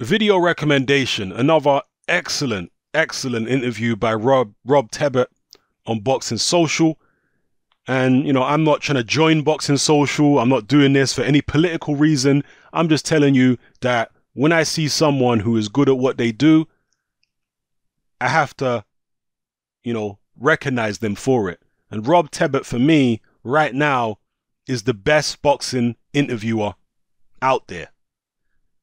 video recommendation. Another excellent, excellent interview by Rob Rob Tebbett on Boxing Social. And you know, I'm not trying to join Boxing Social. I'm not doing this for any political reason. I'm just telling you that when I see someone who is good at what they do, I have to, you know, recognize them for it. And Rob Tebbett, for me, right now, is the best boxing interviewer out there.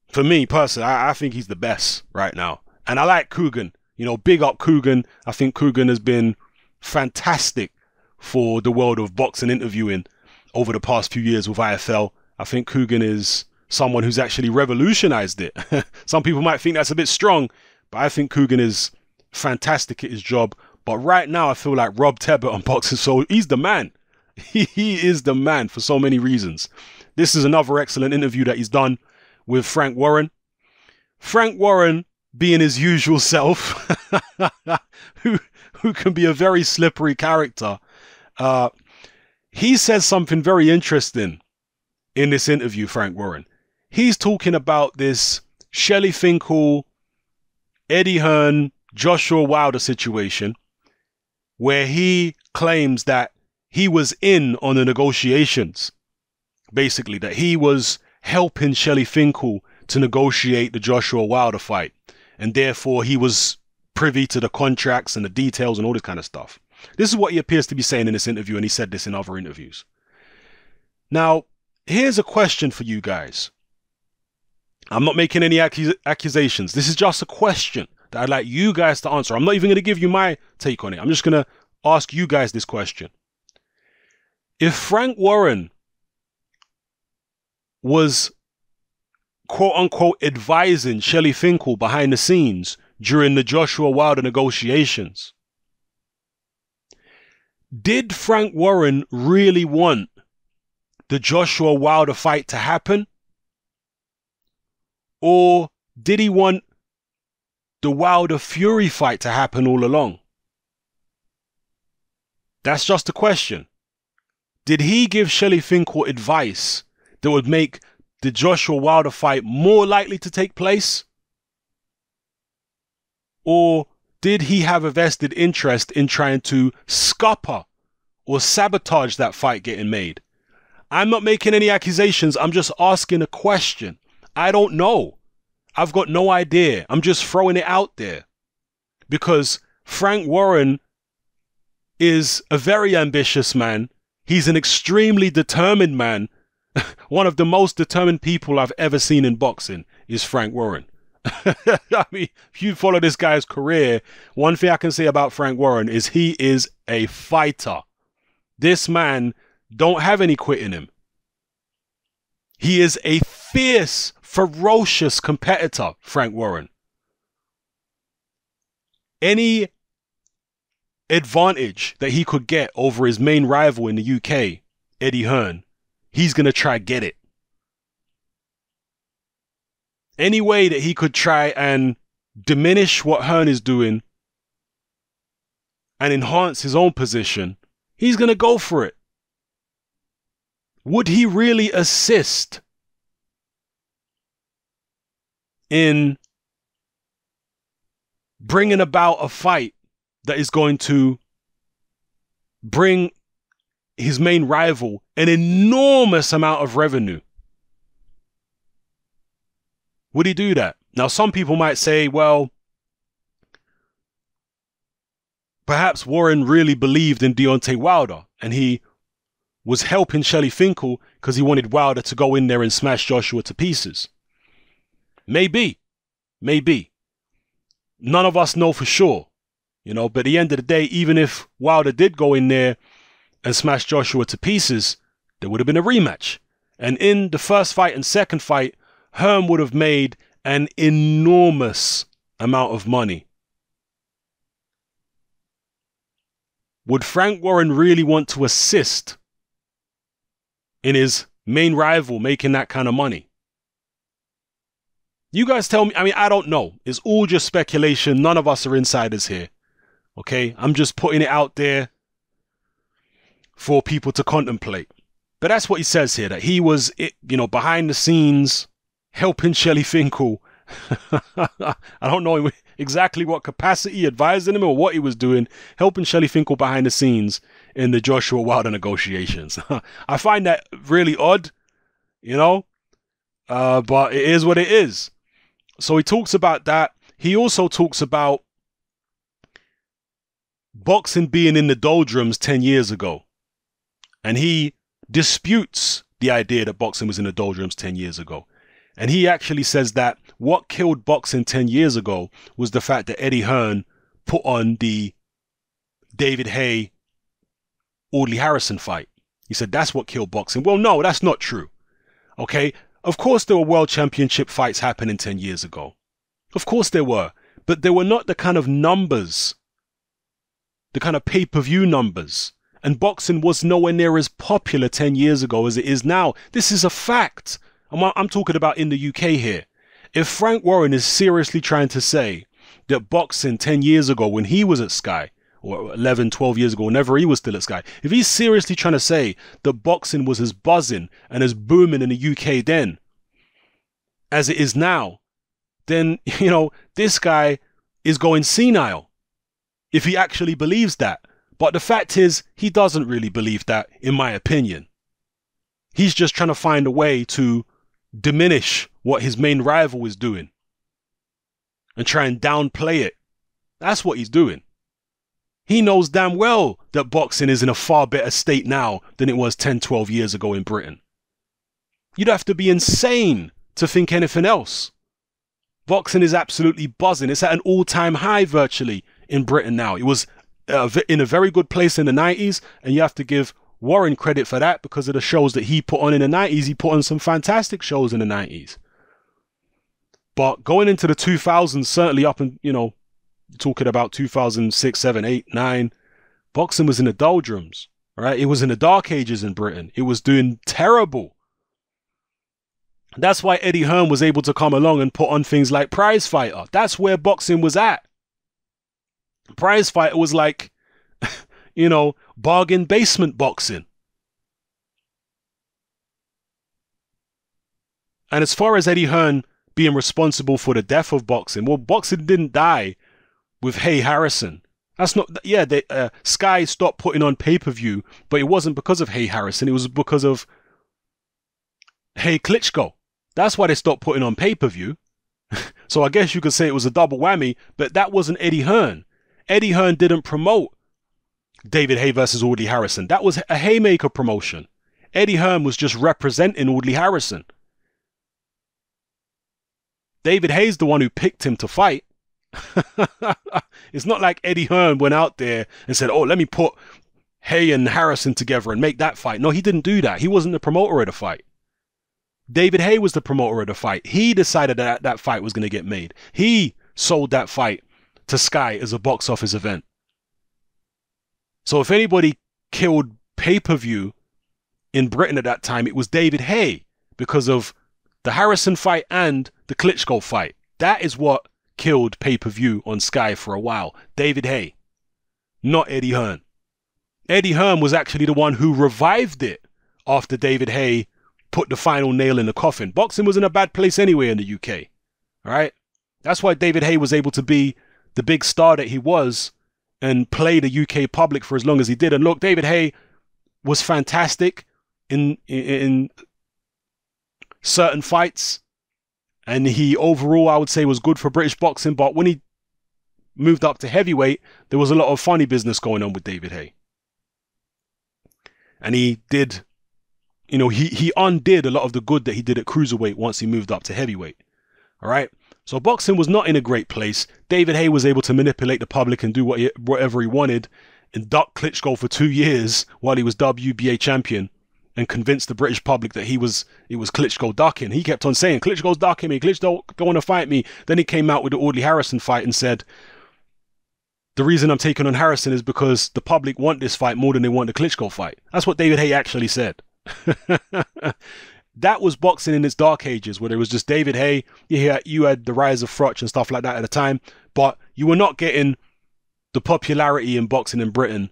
For me personally, I, I think he's the best right now. And I like Coogan. You know, big up Coogan. I think Coogan has been fantastic for the world of boxing interviewing over the past few years with IFL. I think Coogan is someone who's actually revolutionized it. Some people might think that's a bit strong, but I think Coogan is fantastic at his job. But right now, I feel like Rob Tebbett on Boxing Soul, he's the man. He is the man for so many reasons. This is another excellent interview that he's done with Frank Warren. Frank Warren being his usual self, who who can be a very slippery character. Uh, he says something very interesting in this interview, Frank Warren. He's talking about this Shelly Finkel, Eddie Hearn, Joshua Wilder situation, where he claims that he was in on the negotiations. Basically, that he was helping Shelly Finkel to negotiate the Joshua Wilder fight. And therefore, he was privy to the contracts and the details and all this kind of stuff. This is what he appears to be saying in this interview, and he said this in other interviews. Now, here's a question for you guys. I'm not making any accus- accusations. This is just a question that I'd like you guys to answer. I'm not even going to give you my take on it. I'm just going to ask you guys this question. If Frank Warren was quote unquote advising Shelly Finkel behind the scenes during the Joshua Wilder negotiations, did Frank Warren really want the Joshua Wilder fight to happen? Or did he want the Wilder Fury fight to happen all along? That's just a question. Did he give Shelly Finkel advice that would make the Joshua Wilder fight more likely to take place? Or did he have a vested interest in trying to scupper or sabotage that fight getting made? I'm not making any accusations. I'm just asking a question. I don't know. I've got no idea. I'm just throwing it out there because Frank Warren is a very ambitious man. He's an extremely determined man. One of the most determined people I've ever seen in boxing is Frank Warren. I mean, if you follow this guy's career, one thing I can say about Frank Warren is he is a fighter. This man don't have any quit in him. He is a fierce, ferocious competitor, Frank Warren. Any advantage that he could get over his main rival in the UK, Eddie Hearn, he's going to try get it. Any way that he could try and diminish what Hearn is doing and enhance his own position, he's going to go for it. Would he really assist in bringing about a fight that is going to bring his main rival an enormous amount of revenue. Would he do that? Now, some people might say, well, perhaps Warren really believed in Deontay Wilder and he was helping Shelly Finkel because he wanted Wilder to go in there and smash Joshua to pieces. Maybe. Maybe. None of us know for sure. You know, but at the end of the day, even if Wilder did go in there and smash Joshua to pieces, there would have been a rematch. And in the first fight and second fight, Hearn would have made an enormous amount of money. Would Frank Warren really want to assist in his main rival making that kind of money? You guys tell me. I mean, I don't know. It's all just speculation. None of us are insiders here. Okay? I'm just putting it out there for people to contemplate. But that's what he says here that he was, you know, behind the scenes helping Shelly Finkel I don't know exactly what capacity advising him or what he was doing, helping Shelly Finkel behind the scenes in the Joshua Wilder negotiations. I find that really odd, you know, uh, but it is what it is. So he talks about that. He also talks about boxing being in the doldrums 10 years ago. And he disputes the idea that boxing was in the doldrums 10 years ago. And he actually says that what killed boxing 10 years ago was the fact that Eddie Hearn put on the David Haye Audley Harrison fight. He said that's what killed boxing. Well, no, that's not true. Okay. Of course, there were world championship fights happening 10 years ago. Of course, there were. But there were not the kind of numbers, the kind of pay per view numbers. And boxing was nowhere near as popular 10 years ago as it is now. This is a fact. I'm, I'm talking about in the UK here. If Frank Warren is seriously trying to say that boxing 10 years ago when he was at Sky, or 11, 12 years ago, whenever he was still at Sky, if he's seriously trying to say that boxing was as buzzing and as booming in the UK then as it is now, then, you know, this guy is going senile if he actually believes that. But the fact is, he doesn't really believe that, in my opinion. He's just trying to find a way to diminish what his main rival is doing and try and downplay it. That's what he's doing. He knows damn well that boxing is in a far better state now than it was 10, 12 years ago in Britain. You'd have to be insane to think anything else. Boxing is absolutely buzzing. It's at an all time high virtually in Britain now. It was uh, in a very good place in the 90s, and you have to give Warren credit for that because of the shows that he put on in the 90s. He put on some fantastic shows in the 90s. But going into the 2000s, certainly up and, you know, talking about 2006, 7, 8, 9, boxing was in the doldrums, right? It was in the dark ages in Britain. It was doing terrible. That's why Eddie Hearn was able to come along and put on things like Prize Fighter. That's where boxing was at. Prize Fighter was like, you know, bargain basement boxing. And as far as Eddie Hearn being responsible for the death of boxing, well, boxing didn't die with Haye Harrison. That's not, yeah, they, uh, Sky stopped putting on pay per view, but it wasn't because of Haye Harrison. It was because of Haye Klitschko. That's why they stopped putting on pay per view. so I guess you could say it was a double whammy, but that wasn't Eddie Hearn. Eddie Hearn didn't promote David Haye versus Audley Harrison. That was a Haymaker promotion. Eddie Hearn was just representing Audley Harrison. David Haye's the one who picked him to fight. it's not like Eddie Hearn went out there and said, "Oh, let me put Haye and Harrison together and make that fight." No, he didn't do that. He wasn't the promoter of the fight. David Haye was the promoter of the fight. He decided that that fight was going to get made. He sold that fight to Sky as a box office event. So if anybody killed pay-per-view in Britain at that time, it was David Haye because of the Harrison fight and the Klitschko fight. That is what killed pay per view on Sky for a while. David Haye, not Eddie Hearn. Eddie Hearn was actually the one who revived it after David Haye put the final nail in the coffin. Boxing was in a bad place anyway in the UK. All right? That's why David Haye was able to be the big star that he was and play the UK public for as long as he did. And look, David Haye was fantastic in in, in certain fights and he overall I would say was good for British boxing. But when he moved up to heavyweight, there was a lot of funny business going on with David Haye, and he did, you know, he he undid a lot of the good that he did at cruiserweight once he moved up to heavyweight. All right. So boxing was not in a great place. David Haye was able to manipulate the public and do what he, whatever he wanted, and duck Klitschko for two years while he was WBA champion and convinced the British public that he was it was Klitschko ducking. He kept on saying Klitschko's ducking me, Klitschko going to fight me. Then he came out with the Audley Harrison fight and said the reason I'm taking on Harrison is because the public want this fight more than they want the Klitschko fight. That's what David Haye actually said. that was boxing in its dark ages, where it was just David Haye. You had, you had the rise of Froch and stuff like that at the time, but you were not getting the popularity in boxing in Britain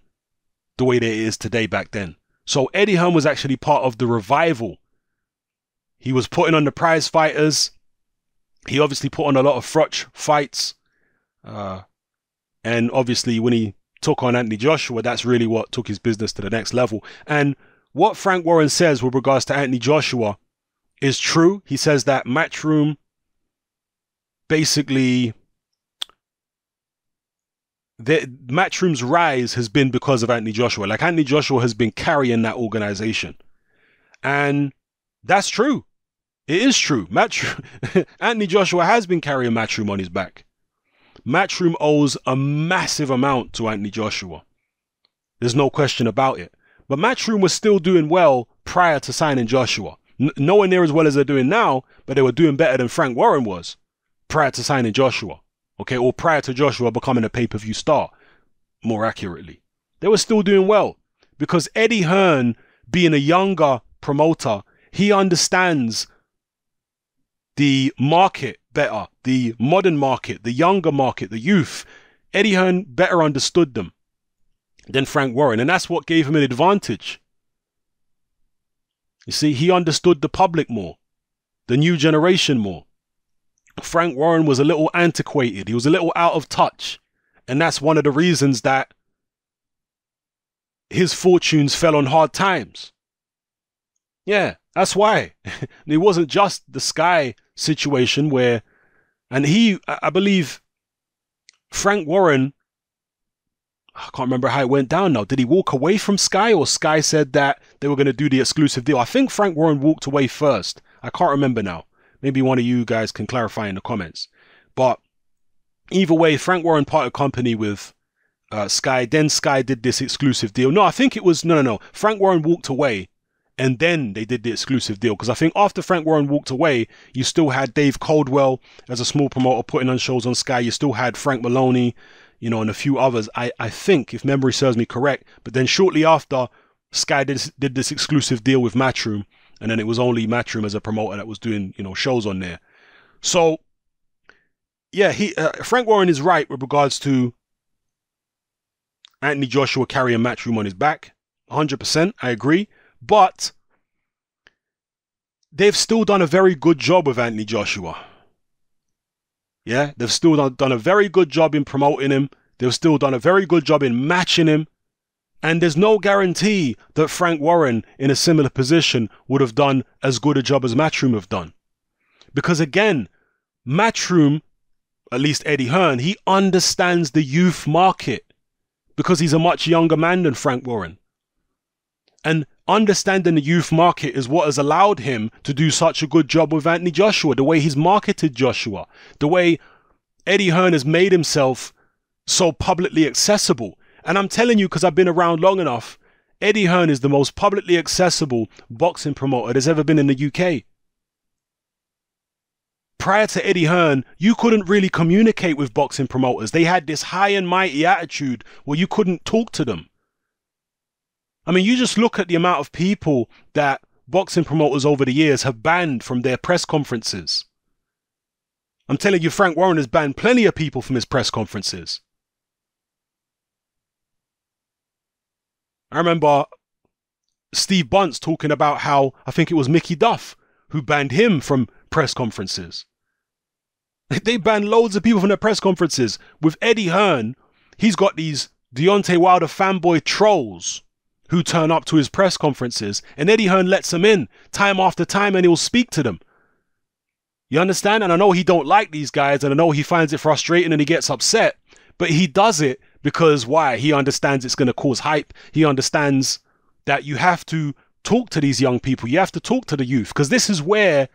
the way that it is today back then. So Eddie Hearn was actually part of the revival. He was putting on the prize fighters. he obviously put on a lot of Froch fights. Uh, and obviously, when he took on Anthony Joshua, that's really what took his business to the next level. And what Frank Warren says with regards to Anthony Joshua is true. He says that Matchroom basically the Matchroom's rise has been because of Anthony Joshua. Like Anthony Joshua has been carrying that organization. And that's true. It is true. Match Anthony Joshua has been carrying Matchroom on his back. Matchroom owes a massive amount to Anthony Joshua. There's no question about it. But Matchroom was still doing well prior to signing Joshua. N- nowhere near as well as they're doing now, but they were doing better than Frank Warren was prior to signing Joshua. Okay, or prior to Joshua becoming a pay per view star, more accurately. They were still doing well because Eddie Hearn, being a younger promoter, he understands the market better, the modern market, the younger market, the youth. Eddie Hearn better understood them than Frank Warren, and that's what gave him an advantage. You see, he understood the public more, the new generation more. Frank Warren was a little antiquated, he was a little out of touch, and that's one of the reasons that his fortunes fell on hard times. Yeah, that's why. it wasn't just the Sky situation where, and he, I believe, Frank Warren, I can't remember how it went down now. Did he walk away from Sky or Sky said that they were going to do the exclusive deal? I think Frank Warren walked away first. I can't remember now. Maybe one of you guys can clarify in the comments. But either way, Frank Warren parted company with uh, Sky. Then Sky did this exclusive deal. No, I think it was no, no, no. Frank Warren walked away and then they did the exclusive deal. Because I think after Frank Warren walked away, you still had Dave Coldwell as a small promoter putting on shows on Sky. You still had Frank Maloney, you know, and a few others. I, I think, if memory serves me correct. But then shortly after, Sky did, did this exclusive deal with Matchroom, and then it was only Matchroom as a promoter that was doing, you know, shows on there. So, yeah, he uh, Frank Warren is right with regards to Anthony Joshua carrying Matchroom on his back. 100%, I agree. But they've still done a very good job with Anthony Joshua. Yeah, they've still done, done a very good job in promoting him. They've still done a very good job in matching him. And there's no guarantee that Frank Warren, in a similar position, would have done as good a job as Matchroom have done. Because again, Matchroom, at least Eddie Hearn, he understands the youth market because he's a much younger man than Frank Warren. And understanding the youth market is what has allowed him to do such a good job with Anthony Joshua, the way he's marketed Joshua, the way Eddie Hearn has made himself so publicly accessible. And I'm telling you, because I've been around long enough, Eddie Hearn is the most publicly accessible boxing promoter there's ever been in the UK. Prior to Eddie Hearn, you couldn't really communicate with boxing promoters. They had this high and mighty attitude where you couldn't talk to them. I mean, you just look at the amount of people that boxing promoters over the years have banned from their press conferences. I'm telling you, Frank Warren has banned plenty of people from his press conferences. I remember Steve Bunce talking about how I think it was Mickey Duff who banned him from press conferences. They banned loads of people from their press conferences. With Eddie Hearn, he's got these Deontay Wilder fanboy trolls who turn up to his press conferences, and Eddie Hearn lets them in time after time and he'll speak to them. You understand? And I know he don't like these guys and I know he finds it frustrating and he gets upset, but he does it because why? He understands it's going to cause hype. He understands that you have to talk to these young people. You have to talk to the youth because this is where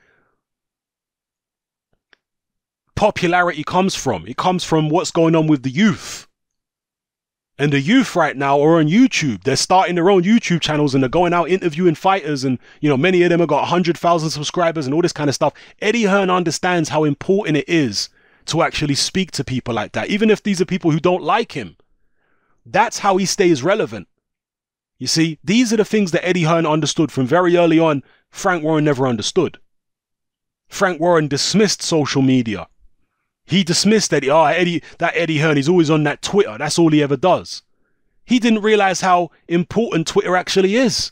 popularity comes from. It comes from what's going on with the youth. And the youth right now are on YouTube. They're starting their own YouTube channels and they're going out interviewing fighters. And, you know, many of them have got 100,000 subscribers and all this kind of stuff. Eddie Hearn understands how important it is to actually speak to people like that, even if these are people who don't like him. That's how he stays relevant. You see, these are the things that Eddie Hearn understood from very early on. Frank Warren never understood. Frank Warren dismissed social media. He dismissed Eddie. Oh, Eddie, that Eddie Hearn, he's always on that Twitter. That's all he ever does. He didn't realize how important Twitter actually is.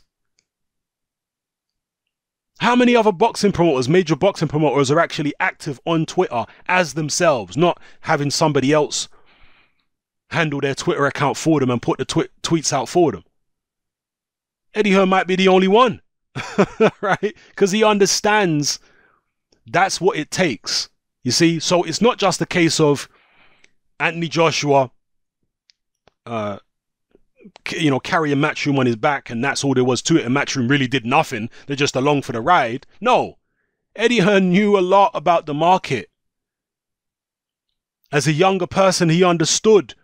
How many other boxing promoters, major boxing promoters, are actually active on Twitter as themselves, not having somebody else handle their Twitter account for them and put the tweets out for them? Eddie Hearn might be the only one, right? Because he understands that's what it takes. You see, so it's not just a case of Anthony Joshua, uh, you know, carrying Matchroom on his back, and that's all there was to it. And Matchroom really did nothing; they're just along for the ride. No, Eddie Hearn knew a lot about the market. As a younger person, he understood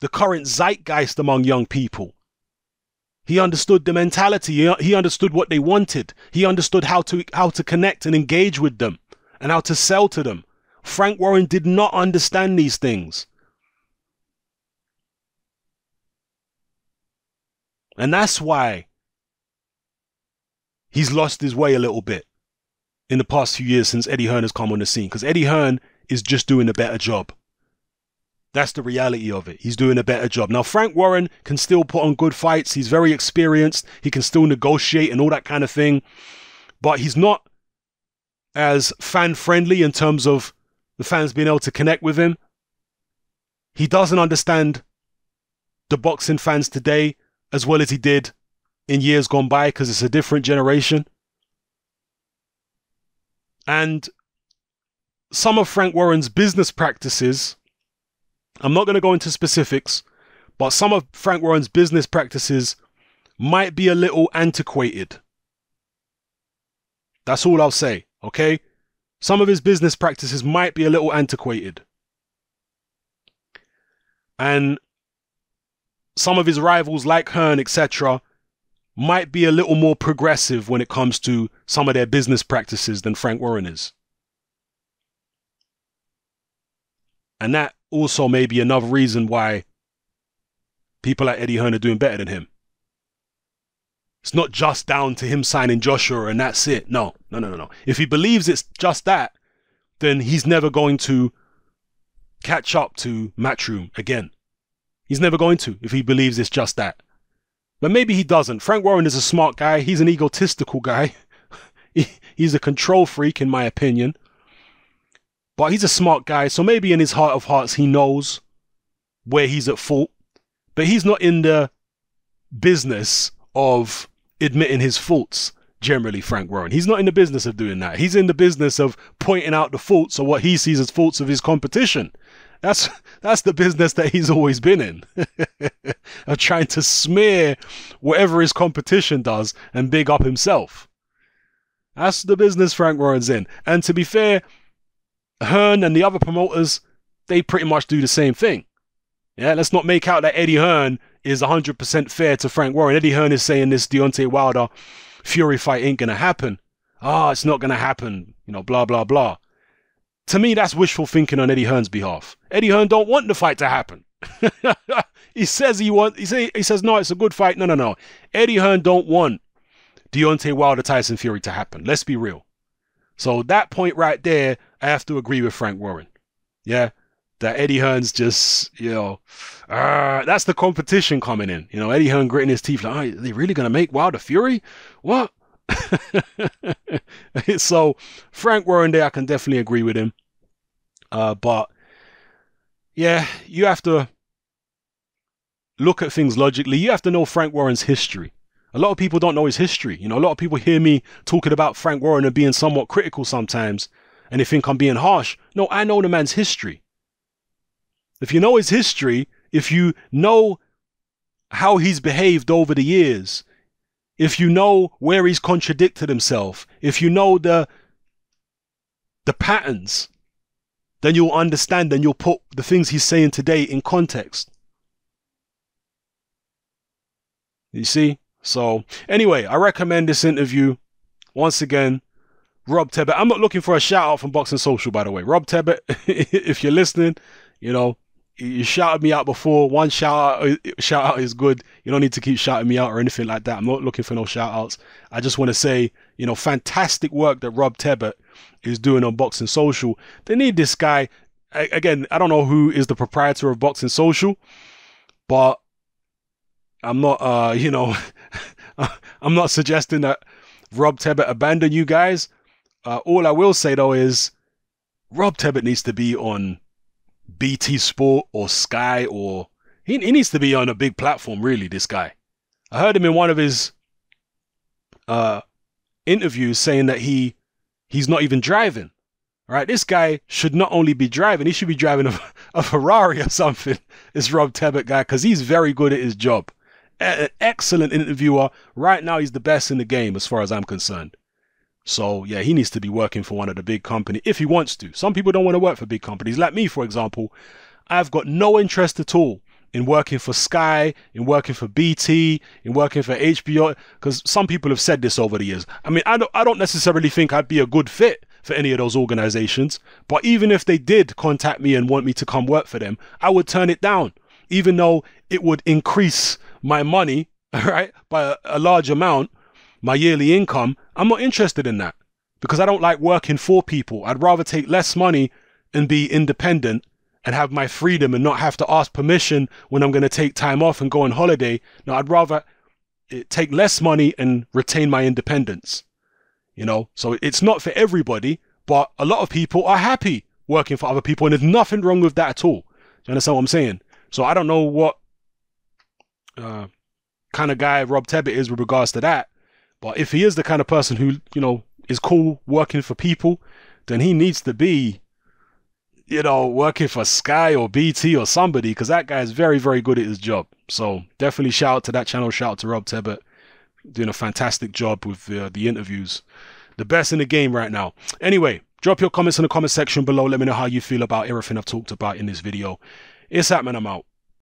the current zeitgeist among young people. He understood the mentality. He understood what they wanted. He understood how to how to connect and engage with them and how to sell to them. Frank Warren did not understand these things. And that's why he's lost his way a little bit in the past few years since Eddie Hearn has come on the scene. Because Eddie Hearn is just doing a better job. That's the reality of it. He's doing a better job. Now, Frank Warren can still put on good fights. He's very experienced. He can still negotiate and all that kind of thing. But he's not as fan friendly in terms of the fans being able to connect with him. He doesn't understand the boxing fans today as well as he did in years gone by because it's a different generation. And some of Frank Warren's business practices, I'm not going to go into specifics, but some of Frank Warren's business practices might be a little antiquated. That's all I'll say, okay? Some of his business practices might be a little antiquated. And some of his rivals like Hearn, etc., might be a little more progressive when it comes to some of their business practices than Frank Warren is. And that also may be another reason why people like Eddie Hearn are doing better than him. It's not just down to him signing Joshua and that's it. No, no, no, no, no. If he believes it's just that, then he's never going to catch up to Matchroom again. He's never going to if he believes it's just that. But maybe he doesn't. Frank Warren is a smart guy. He's an egotistical guy. he's a control freak, in my opinion. But he's a smart guy. So maybe in his heart of hearts, he knows where he's at fault. But he's not in the business of admitting his faults generally, Frank Warren. He's not in the business of doing that. He's in the business of pointing out the faults or what he sees as faults of his competition. That's that's the business that he's always been in. of trying to smear whatever his competition does and big up himself. That's the business Frank Warren's in. And to be fair, Hearn and the other promoters, they pretty much do the same thing. Yeah, let's not make out that Eddie Hearn is 100% fair to Frank Warren. Eddie Hearn is saying this Deontay Wilder Fury fight ain't going to happen. Ah, oh, it's not going to happen. You know, blah, blah, blah. To me, that's wishful thinking on Eddie Hearn's behalf. Eddie Hearn don't want the fight to happen. he says he want. He say he says no, it's a good fight. No, no, no. Eddie Hearn don't want Deontay Wilder Tyson Fury to happen. Let's be real. So that point right there, I have to agree with Frank Warren. Yeah, that Eddie Hearn's just you know, uh, that's the competition coming in. You know, Eddie Hearn gritting his teeth like, oh, are they really gonna make Wilder Fury? What? so Frank Warren there, I can definitely agree with him. Uh, but yeah, you have to look at things logically. You have to know Frank Warren's history. A lot of people don't know his history. You know, a lot of people hear me talking about Frank Warren and being somewhat critical sometimes, and they think I'm being harsh. No, I know the man's history. If you know his history, if you know how he's behaved over the years, if you know where he's contradicted himself, if you know the the patterns then you'll understand and you'll put the things he's saying today in context. You see? So, anyway, I recommend this interview. Once again, Rob Tebbett. I'm not looking for a shout out from Boxing Social, by the way. Rob Tebbett, if you're listening, you know, you shouted me out before. One shout out, shout out is good. You don't need to keep shouting me out or anything like that. I'm not looking for no shout outs. I just want to say, you know, fantastic work that Rob Tebbett is doing on Boxing Social. They need this guy. I, again, I don't know who is the proprietor of Boxing Social, but I'm not, uh, you know, I'm not suggesting that Rob Tebbett abandon you guys. Uh, all I will say though is Rob Tebbett needs to be on BT Sport or Sky or he, he needs to be on a big platform, really, this guy. I heard him in one of his uh, interviews saying that he he's not even driving. Right, this guy should not only be driving, he should be driving a, a Ferrari or something. This Rob Tebbett guy, because he's very good at his job. An excellent interviewer. Right now, he's the best in the game, as far as I'm concerned. So yeah, he needs to be working for one of the big companies if he wants to. Some people don't want to work for big companies. Like me, for example, I've got no interest at all in working for Sky, in working for BT, in working for HBO, because some people have said this over the years. I mean, I don't, I don't necessarily think I'd be a good fit for any of those organizations, but even if they did contact me and want me to come work for them, I would turn it down, even though it would increase my money, right, by a, a large amount, my yearly income. I'm not interested in that because I don't like working for people. I'd rather take less money and be independent and have my freedom and not have to ask permission when I'm going to take time off and go on holiday. No, I'd rather eh, take less money and retain my independence. You know, so it's not for everybody, but a lot of people are happy working for other people, and there's nothing wrong with that at all. Do you understand what I'm saying? So I don't know what uh, kind of guy Rob Tebbett is with regards to that, but if he is the kind of person who you know is cool working for people, then he needs to be you know, working for Sky or BT or somebody, because that guy is very, very good at his job. So definitely shout out to that channel. Shout out to Rob Tebbett, doing a fantastic job with uh, the interviews. The best in the game right now. Anyway, drop your comments in the comment section below. Let me know how you feel about everything I've talked about in this video. It's happening. I'm out.